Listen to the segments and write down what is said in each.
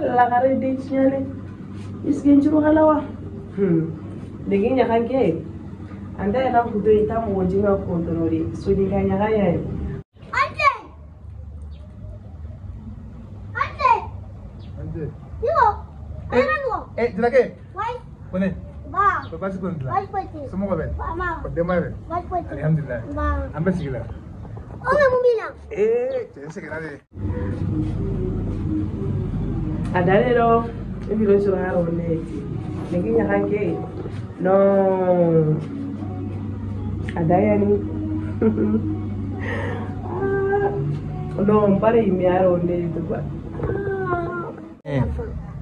lagare de tiɲɛle isigenjuru halawa degi ɲaga ke anta yɛrɛ kuto i ta mɔgɔ jinga kɔntɔnɔ de soni ka ɲaga yɛrɛ Ante! Ante! Ante. Yo! Ano mo? Eh, Dilake. Why? Kone. Ba! Ko basi ko ndila. Why pwede? Semua be. Ba, ma. Ko dema be. Why pwede? Alhamdulillah. Ba. Ambe sigila. Ome I done it all. If you look so hard on it. No, I done No, I'm better in me. I don't need.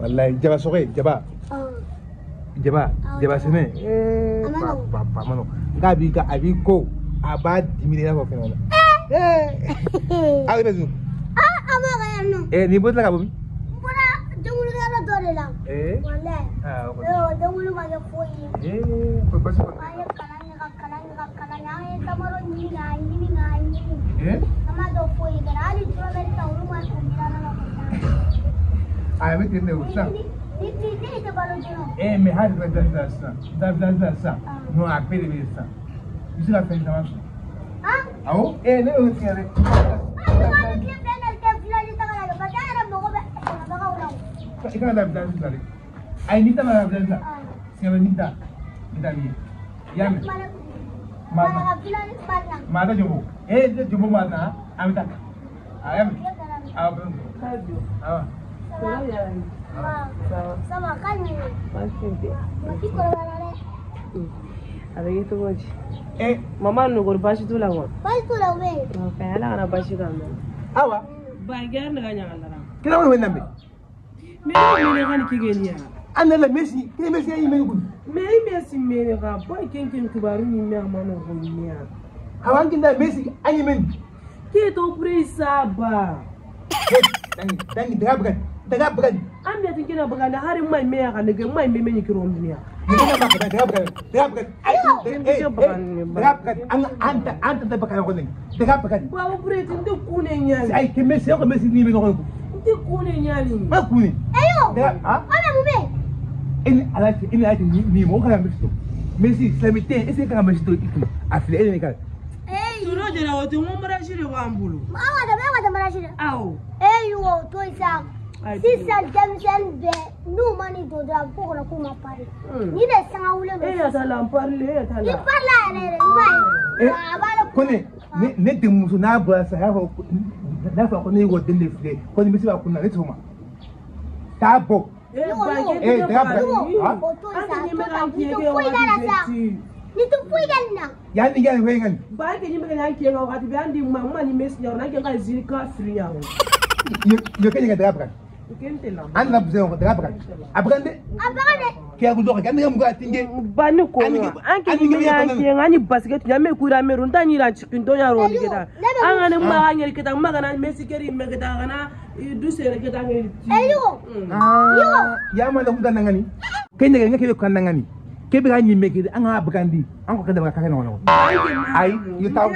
Wallahi, jaba soke, jaba. Jaba, jaba sene. Pa pa pa mano. Nga bi ka abi ko aba dimire na ko. Eh. eh. Ah. Ah, ama ga yanu. Eh, ni botla ka bomi. Eh? Wala. Ah, okay. Pero daw mo magapoy. Eh, purpose ko. Kaya kanan nga kanan nga kanan nga eh tamaro ni nga ni me tiene gusta. Ni ni ni te baro dino. Eh, me har da da da a. Isso. Ah? Ah, eu Eh, não, eu quero. Ulang. Ika la dan sa le. Ai ni ta ma dan sa. Ah. Siapa. Mata. Eh. Ayam. Dalam. Ah, belum. kajo Ah. sara yarani Ma, sawa sama kan ni. masinte Mati ko na na. a bɛ kɛ cogo di Eh, mama nogori baasi t'u la kɔni Bal ko la we. fɛn ala kana baasi kan awa. ba gɛrɛ ne ka ɲagalara Kila wani nambe. Mene ka ni kike ni ya Ana la Messi. Kila Messi ayi meni kun. mɛ i mɛ si mene ka kɛn kɛn kibaru ni mɛ a ma nɔgɔ ni ya Hawan kinda Messi ayi meni. k'e t'o pure saba Eh, dangi, dangi daga bukan. Daga bukan. an bɛ ti kina baga da hari mai mɛ ya ka nege mai mɛ ni kiro Ni kana ba daga bukan. Daga bukan. Ai, Ayo. eh, eh, daga bukan. An anta anta da bukan ko ne. Daga bukan. baba pure ti n tɛ kun ne ɲali Ai, ke Messi ko Messi ni meni ko. kune nyani ba kune ayo ha ana mume ini alati ini alati ni ni, mo kana meshito mesi samite ese kana meshito iku afile ene kana turoje na wote mumurashire wambulu awa da bawa da murashire awo ayo to isa sisan denmisɛnnin bɛɛ n'u ma nin don dɔrɔn a bɛ k'o kɔnɔ k'u ma pari ni de sanga wuli don. e yɛrɛ t'a la n pari la e yɛrɛ t'a la. i pari la yɛrɛ yɛrɛ i b'a ye. a b'a la. ko ne ne denmuso n'a bɔra sisan a y'a fɔ n'a fɔra ko ne ye wɔden de filɛ ko nin bɛ se ka kun na ne t'o ma taa bɔ. ee daga bila nin tɛ foyi kɛ nin na. yan ni yan foyi kɛ nin. ba e kɛ ɲɛ bɛ ka yan kɛ wagati bɛɛ an di ma ma nin bɛ sigi yan o n'a kɛ ka ziri ka firi yan o. yɔ kɛ ɲɛ daga bila. Ke n tɛ la An na buse ko daga bukan. Abukan de. Apa de? Ke ku do ka ne mu ga tinge. ba ni ko Ani ma ke- an ke ani ɲi ke mɛ bɛ ka n kɔnɔ. kiyɛ nka ni basikɛti ya kura cikin an ma du Ayo. Ma da kun ngani. Ne kan ngani. Ke bi ga ni me ke an ha bukan di. An ko ka da ka kana wannan. Ai, you taw.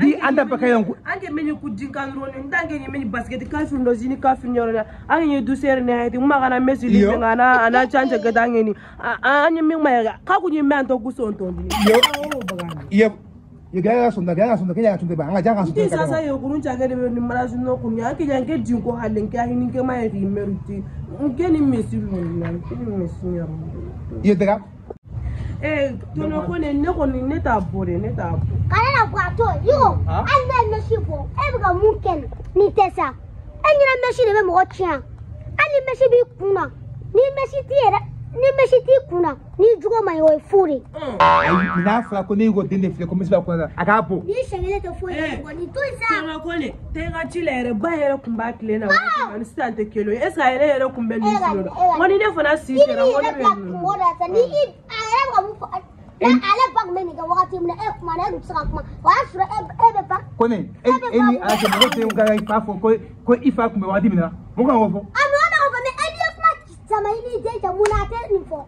Di anda pakai yang ku- anke menye kudin kan roni ndange nye menye basket kafin do zini kafin nyoro na ange nye dusere ne hayti ma kana mesi li Iyo. ngana ana chanja ke dange ni anye mi ma ya ka ku nye men to guson to ni Yo. Iya. yegaya sonda gaya sonda kenya tunde ba ngaja ngasu ti sasa yo kunu chake de ni mara sino kunya ke yanke jinko halen ke hinin ke ma yeri meruti nke ni mesi lu na ke ni mesi ya yo daga eh tono ko ne ne ko ni ne ta bore ne ta kala na kwa to yo an da ne shi bo e ga mun ken ni tesa. En ni na mesi de mo tian ani mesi bi kuna ni mesi ti era nimeshiti kuna nijugo mai waifuri. Nafra ko nigo dinde fle ko misba kona akapo ni shagele to fo ko ni tuza ko ko ne te ga chile yɛrɛ ba yɛrɛ kun b'a tile na waati ah! na ni sisan tɛ kelen ye est ce que a yɛrɛ yɛrɛ kun bɛ nin filo la ŋo si sera ŋo ne bɛ nin kungo la sa ni i a yɛrɛ bɛ ka mun fɔ ale ba tun bɛ nin kɛ wagati min na e kuma na e dun tɛ se ka kuma o e bɛ ba ko ne e ni a tɛ mɔgɔ tɛ ka i fa fɔ ko i fa tun bɛ waati min na mun kan k'o fɔ ah, sama ini je ta muna ta ni fo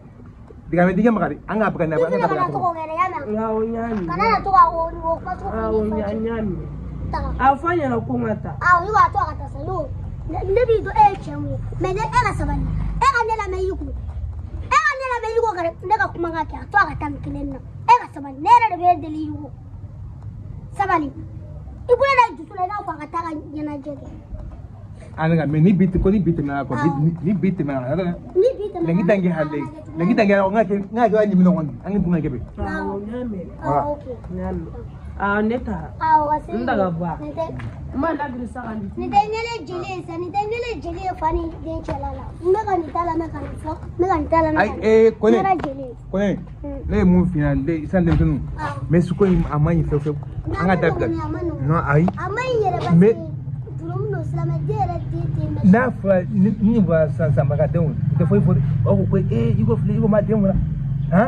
sabani era ne la me la me yiku ngare ndaga kuma ngake to akatam kilenna era anaga me ah. ni bit ko ni bit na ko bit ni bit na na na ni bit na lagi tangi halle ah, lagi tangi nga ke nga ke ni mino ngon angi bunga ke be ah neta ah, ndaga ba? Ma la gri sa kan ni dengele jeli sa ni dengele jeli fani de chalala nga kan tala na kan so. Nga kan tala na ai eh kone. Kone. Mm. Le mu final de san de tunu mais su ko amani fe fe anga dabda non ai amani yere não foi min fɔra sisan sisan makadenw o tɛ foyi fɔ dɛ aw ko ko ee i ko filɛ i ko maa não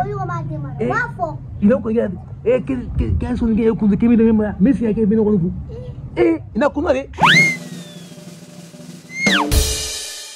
foi i ko maa den fɔra n'a fɔ. i ko ko ee k'e sɔnni k'e kun k'i bɛ ne min mara n bɛ não k'e.